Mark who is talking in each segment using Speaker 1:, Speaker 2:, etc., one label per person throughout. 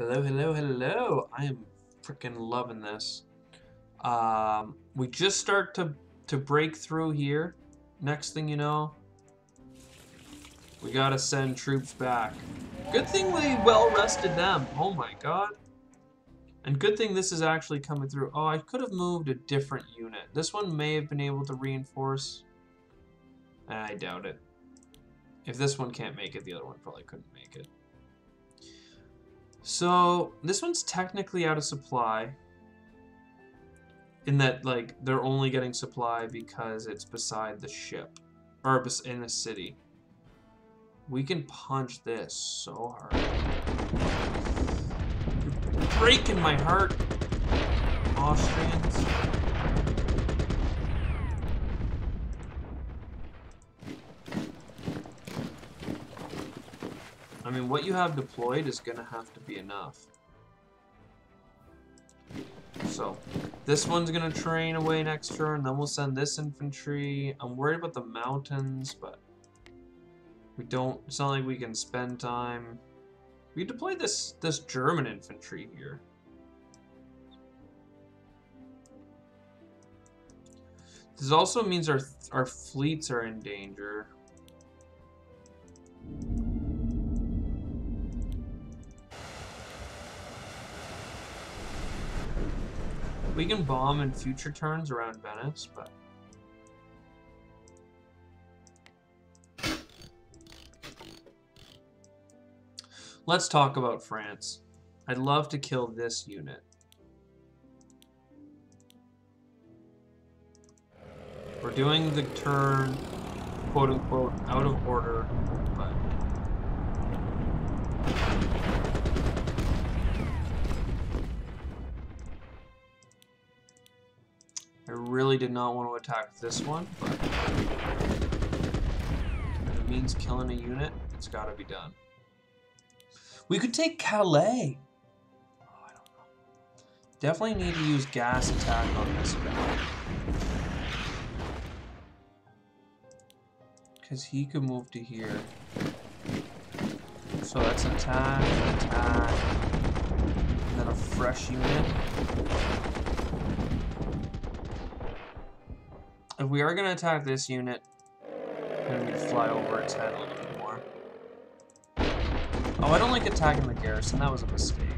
Speaker 1: Hello, hello, hello. I am freaking loving this. Um, we just start to, to break through here. Next thing you know, we gotta send troops back. Good thing we well rested them. Oh my god. And good thing this is actually coming through. Oh, I could have moved a different unit. This one may have been able to reinforce. I doubt it. If this one can't make it, the other one probably couldn't make it. So, this one's technically out of supply. In that, like, they're only getting supply because it's beside the ship. Or in the city. We can punch this so hard. You're breaking my heart, Austrians. I mean, what you have deployed is going to have to be enough. So, this one's going to train away next turn, then we'll send this infantry. I'm worried about the mountains, but we don't, it's not like we can spend time. We deployed this, this German infantry here. This also means our, our fleets are in danger. We can bomb in future turns around Venice, but... Let's talk about France. I'd love to kill this unit. We're doing the turn, quote-unquote, out of order, but... really did not want to attack this one, but it means killing a unit, it's got to be done. We could take Calais. Oh. Definitely need to use gas attack on this guy. Because he could move to here. So that's attack, attack, and then a fresh unit. If we are going to attack this unit, need to fly over its head a little bit more. Oh, I don't like attacking the garrison. That was a mistake.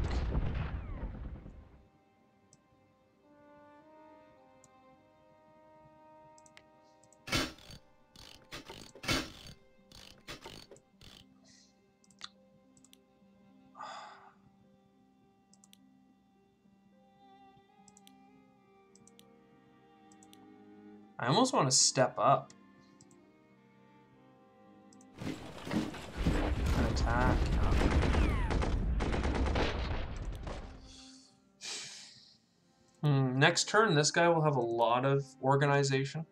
Speaker 1: I almost want to step up. Attack. Hmm, next turn, this guy will have a lot of organization.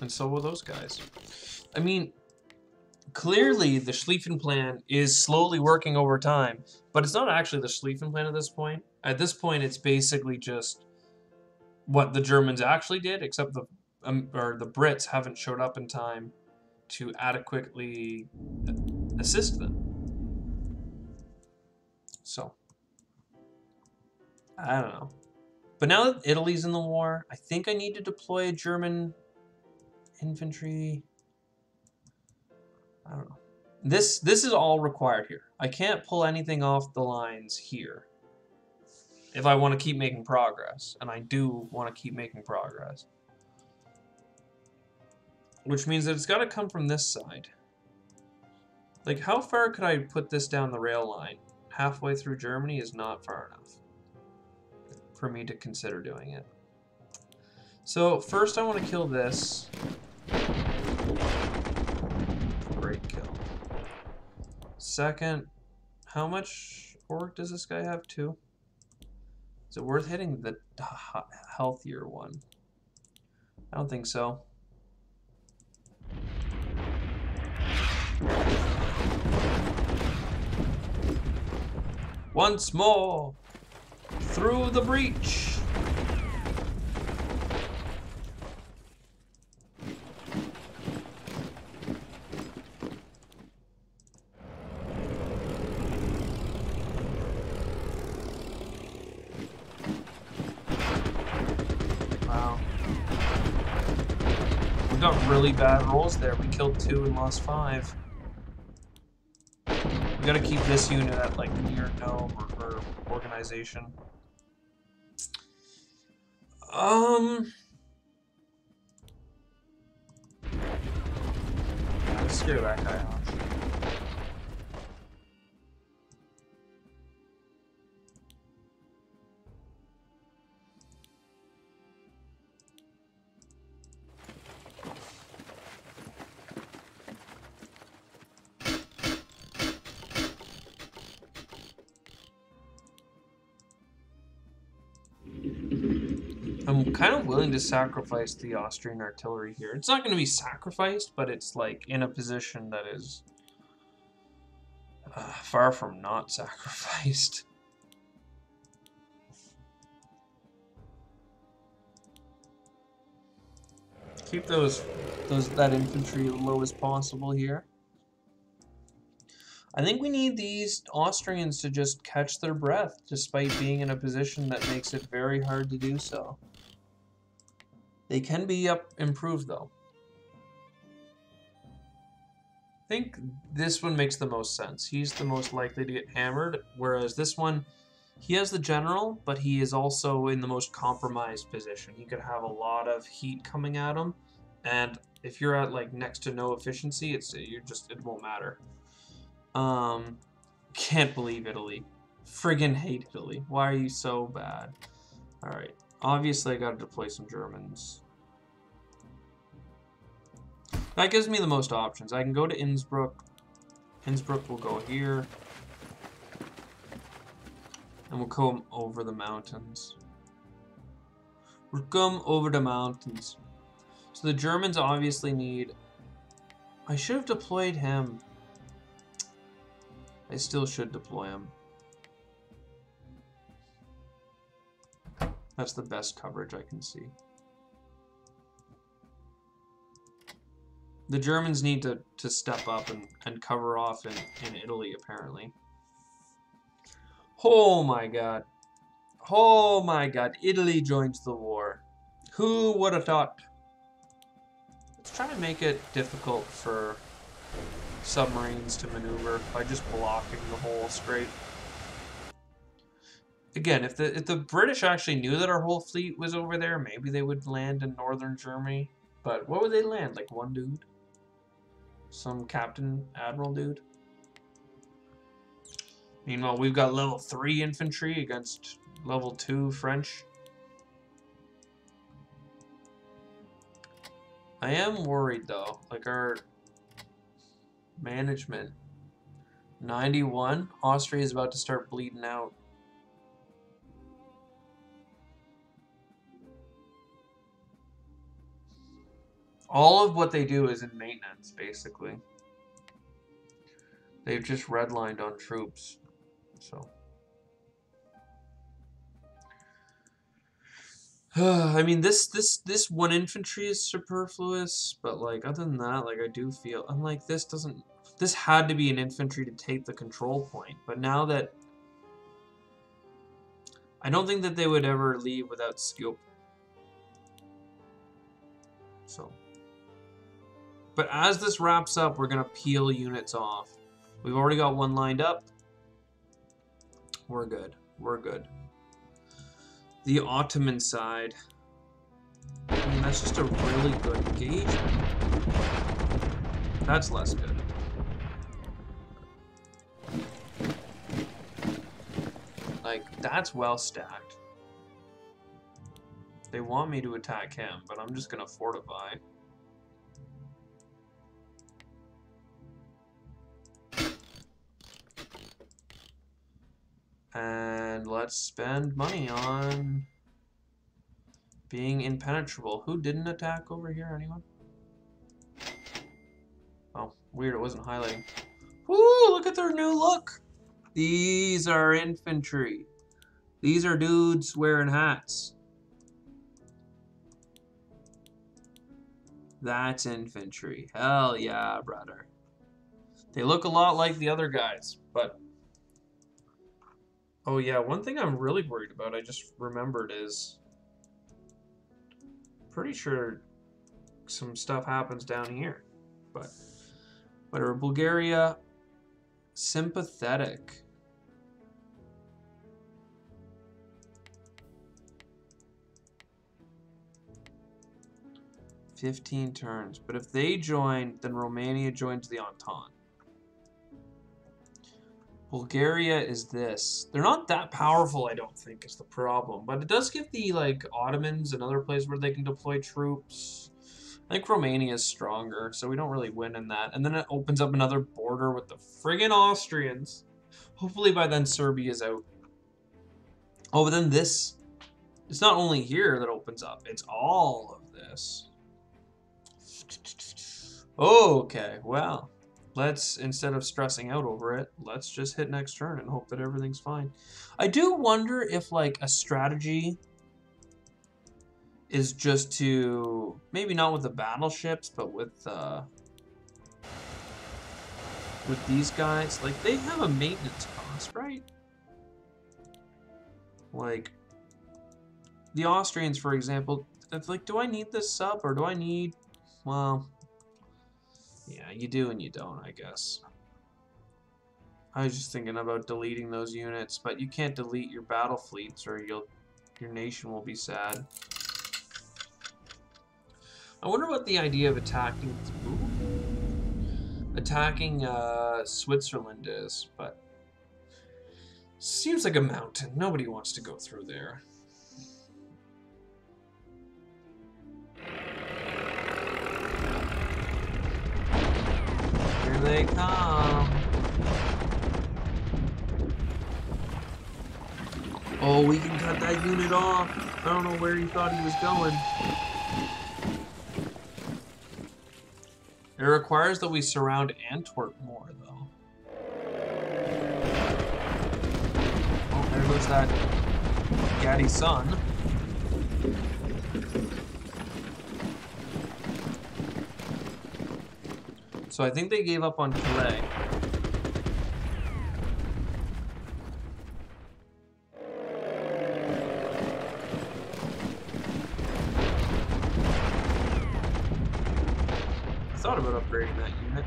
Speaker 1: And so will those guys. I mean, clearly the Schlieffen plan is slowly working over time, but it's not actually the Schlieffen plan at this point. At this point, it's basically just what the Germans actually did, except the um, or the Brits haven't showed up in time to adequately assist them. So, I don't know. But now that Italy's in the war, I think I need to deploy a German infantry. I don't know. This this is all required here. I can't pull anything off the lines here if I want to keep making progress. And I do want to keep making progress. Which means that it's got to come from this side. Like, how far could I put this down the rail line? Halfway through Germany is not far enough for me to consider doing it. So, first I want to kill this. Great kill. Second, how much orc does this guy have? Two? It worth hitting the healthier one? I don't think so. Once more, through the breach. Really bad rolls there. We killed two and lost five. We gotta keep this unit at like near no or, or organization. Um. Scare that guy I'm kind of willing to sacrifice the Austrian artillery here. It's not going to be sacrificed, but it's like in a position that is uh, far from not sacrificed. Keep those, those that infantry low as possible here. I think we need these Austrians to just catch their breath, despite being in a position that makes it very hard to do so. They can be up improved though. I think this one makes the most sense. He's the most likely to get hammered, whereas this one, he has the general, but he is also in the most compromised position. He could have a lot of heat coming at him, and if you're at like next to no efficiency, it's you just it won't matter. Um, can't believe Italy. Friggin' hate Italy. Why are you so bad? Alright. Obviously, I gotta deploy some Germans. That gives me the most options. I can go to Innsbruck. Innsbruck will go here. And we'll come over the mountains. We'll come over the mountains. So the Germans obviously need... I should have deployed him. I still should deploy him. That's the best coverage I can see. The Germans need to, to step up and, and cover off in, in Italy, apparently. Oh my god. Oh my god. Italy joins the war. Who would have thought? Let's try to make it difficult for submarines to maneuver by just blocking the whole strait. Again, if the if the British actually knew that our whole fleet was over there, maybe they would land in northern Germany. But what would they land? Like one dude? Some captain admiral dude? Meanwhile, we've got level 3 infantry against level 2 French. I am worried though. Like our management 91 Austria is about to start bleeding out. All of what they do is in maintenance, basically. They've just redlined on troops, so. I mean, this this this one infantry is superfluous, but like other than that, like I do feel, I'm like this doesn't. This had to be an infantry to take the control point, but now that I don't think that they would ever leave without skill. But as this wraps up, we're going to peel units off. We've already got one lined up. We're good. We're good. The Ottoman side. That's just a really good engagement. That's less good. Like, that's well stacked. They want me to attack him, but I'm just going to fortify. And let's spend money on being impenetrable. Who didn't attack over here? Anyone? Oh, weird. It wasn't highlighting. Woo! Look at their new look. These are infantry. These are dudes wearing hats. That's infantry. Hell yeah, brother. They look a lot like the other guys, but Oh yeah, one thing I'm really worried about, I just remembered, is... Pretty sure some stuff happens down here. But whatever. Bulgaria, sympathetic. Fifteen turns. But if they join, then Romania joins the Entente. Bulgaria is this. They're not that powerful, I don't think, is the problem. But it does give the, like, Ottomans another place where they can deploy troops. I think Romania is stronger, so we don't really win in that. And then it opens up another border with the friggin' Austrians. Hopefully by then Serbia's out. Oh, but then this... It's not only here that opens up. It's all of this. Okay, well let's instead of stressing out over it let's just hit next turn and hope that everything's fine. I do wonder if like a strategy is just to maybe not with the battleships but with uh with these guys. Like they have a maintenance cost right? Like the austrians for example it's like do i need this sub or do i need well yeah, you do and you don't, I guess. I was just thinking about deleting those units, but you can't delete your battle fleets or you'll your nation will be sad. I wonder what the idea of attacking ooh, attacking uh, Switzerland is, but seems like a mountain. Nobody wants to go through there. They come. Oh, we can cut that unit off. I don't know where he thought he was going. It requires that we surround Antwerp more, though. Oh, there goes that Gaddy son. So I think they gave up on. I thought about upgrading that unit.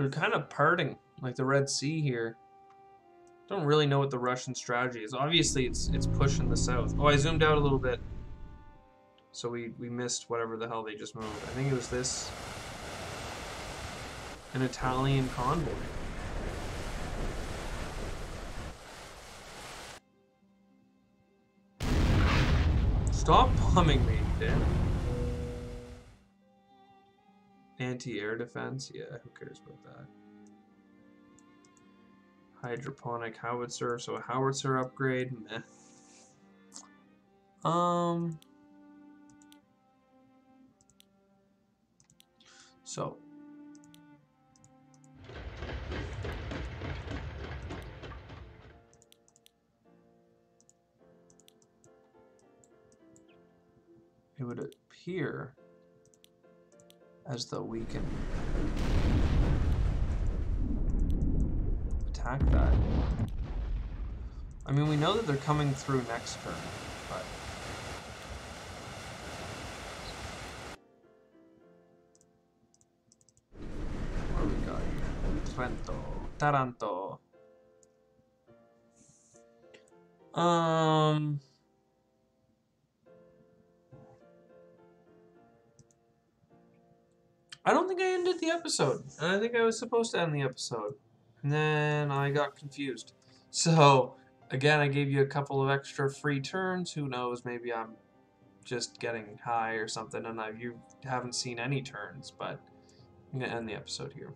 Speaker 1: They're kind of parting, like the Red Sea here. Don't really know what the Russian strategy is. Obviously, it's it's pushing the south. Oh, I zoomed out a little bit. So we, we missed whatever the hell they just moved. I think it was this. An Italian convoy. Stop bombing me, damn. Anti-air defense? Yeah, who cares about that? Hydroponic howitzer, so a howitzer upgrade, meh. Um... So... It would appear as though we can attack that. I mean, we know that they're coming through next turn, but... What we got here? Trento. Taranto. Um... I don't think I ended the episode. I think I was supposed to end the episode. And then I got confused. So, again, I gave you a couple of extra free turns. Who knows, maybe I'm just getting high or something and I, you haven't seen any turns, but I'm going to end the episode here.